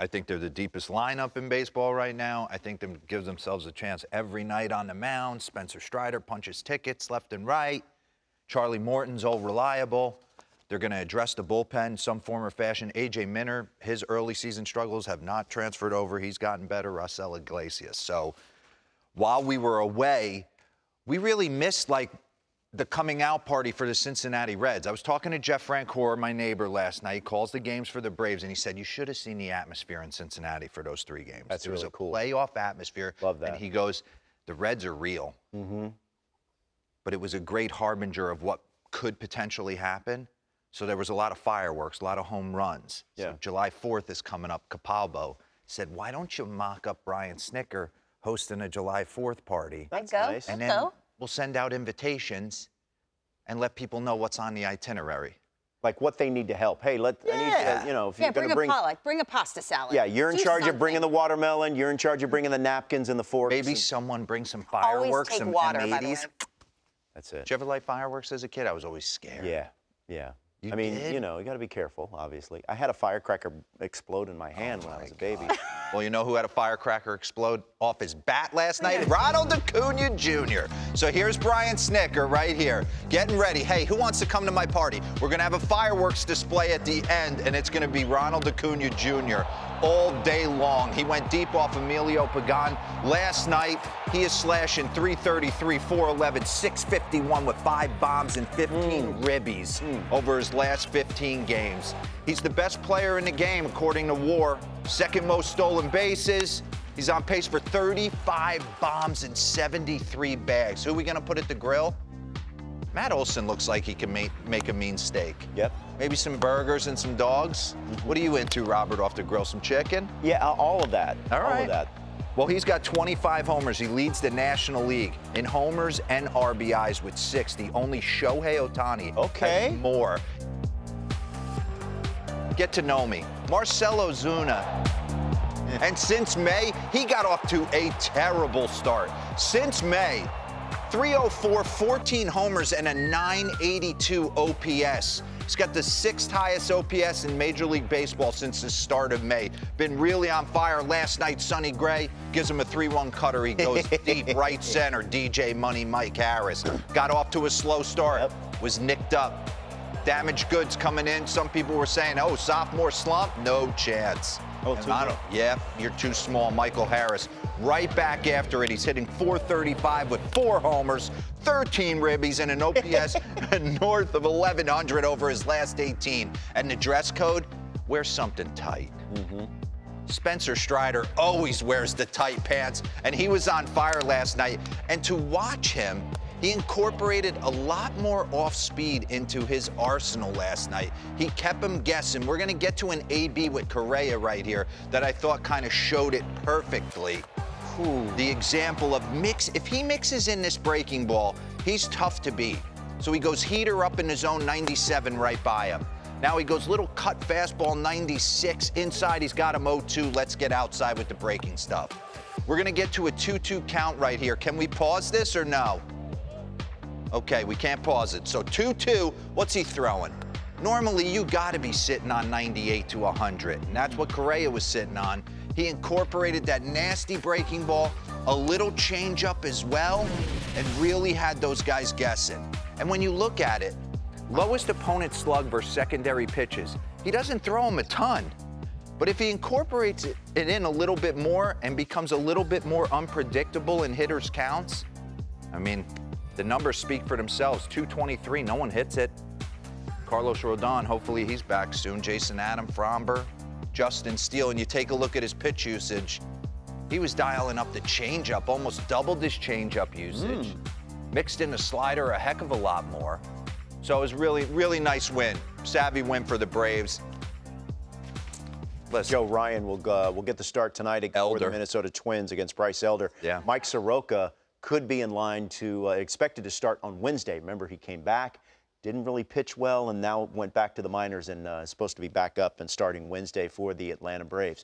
I think they're the deepest lineup in baseball right now. I think them gives themselves a chance every night on the mound. Spencer Strider punches tickets left and right. Charlie Morton's all reliable. They're going to address the bullpen some form or fashion. AJ Minter, his early season struggles have not transferred over. He's gotten better. Raisel Iglesias. So while we were away, we really missed like the coming out party for the Cincinnati Reds. I was talking to Jeff Francoeur, my neighbor, last night. He calls the games for the Braves, and he said you should have seen the atmosphere in Cincinnati for those three games. That's it was really a cool. playoff atmosphere. Love that. And he goes, the Reds are real. Mm-hmm. But it was a great harbinger of what could potentially happen. So there was a lot of fireworks, a lot of home runs. Yeah. So July 4th is coming up. Capalbo said, why don't you mock up Brian Snitker hosting a July 4th party? That's go. nice. And I'll then go. We'll send out invitations and let people know what's on the itinerary. Like what they need to help. Hey, let I need Yeah. uh, you know if Yeah, you're going to bring to a bring. pollock, bring a pasta salad. Yeah, you're in Do charge of bringing the watermelon. You're in charge of bringing the napkins and the forks. Maybe and- someone bring some Always fireworks, take some water, by the way. That's it. Did you ever light fireworks as a kid? I was always scared. Yeah, yeah. You I mean, did? you know, you got to be careful. Obviously, I had a firecracker explode in my hand oh when I was a baby. Well, you know who had a firecracker explode off his bat last night? Ronald Acuna Jr. So here's Brian Snitker right here, getting ready. Hey, who wants to come to my party? We're gonna have a fireworks display at the end, and it's gonna be Ronald Acuna Jr. all day long. He went deep off Emilio Pagan last night. He is slashing 333, 411, 651 with five bombs and 15 hmm. ribbies hmm. over his last 15 games. He's the best player in the game, according to WAR. Second most stolen bases. He's on pace for 35 bombs and 73 bags. Who are we going to put at the grill? Matt Olson looks like he can make, make a mean steak. Yep. Maybe some burgers and some dogs. Mm-hmm. What are you into, Robert, off the grill? Some chicken? Yeah, all of that. All All right. of that. Well, he's got 25 homers. He leads the National League in homers and RBIs with six. The Only Shohei Ohtani Okay. has more. Get to know me. Marcell Ozuna. And since May, he got off to a terrible start. Since May, 304, 14 homers, and a 982 OPS. He's got the sixth highest OPS in Major League Baseball since the start of May. Been really on fire last night. Sonny Gray gives him a 3 1 cutter. He goes deep right center. DJ Money Mike Harris. Got off to a slow start, Yep. was nicked up. Damaged goods coming in. Some people were saying, oh, sophomore slump? No chance. Oh, too don't- yeah, you're too small. Michael Harris right back after it. He's hitting 435 with four homers, 13 ribbies, and an OPS north of 1100 over his last 18. And the dress code, wear something tight. Mm-hmm. Spencer Strider always wears the tight pants, and he was on fire last night. And to watch him, he incorporated a lot more off speed into his arsenal last night. He kept him guessing. We're going to get to an AB with Correa right here that I thought kind of showed it perfectly. The example of mix, if he mixes in this breaking ball, he's tough to beat. So he goes heater up in the zone 97 right by him. Now he goes little cut fastball 96 inside. He's got him 0-2. Let's get outside with the breaking stuff. We're going to get to a 2-2 count right here. Can we pause this or no? Okay, we can't pause it. So 2-2, what's he throwing? Normally, you got to be sitting on 98 to 100, and that's what Correa was sitting on. He incorporated that nasty breaking ball, a little changeup as well, and really had those guys guessing. And when you look at it, lowest opponent slug versus secondary pitches, he doesn't throw them a ton. But if he incorporates it, in a little bit more and becomes a little bit more unpredictable in hitters' counts, I mean, the numbers speak for themselves. 223, no one hits it. Carlos Rodon, hopefully he's back soon. Jason Adam, Framber, Justin Steele, and you take a look at his pitch usage. He was dialing up the changeup, almost doubled his changeup usage. Mixed in the slider a heck of a lot more. So it was really, really nice win. Savvy win for the Braves. Listen, Joe Ryan will uh, will get the start tonight for the Minnesota Twins against Bryce Elder. Yeah. Mike Soroka could be in line to uh, expected to start on Wednesday. Remember, he came back, didn't really pitch well, and now went back to the minors and uh, is supposed to be back up and starting Wednesday for the Atlanta Braves.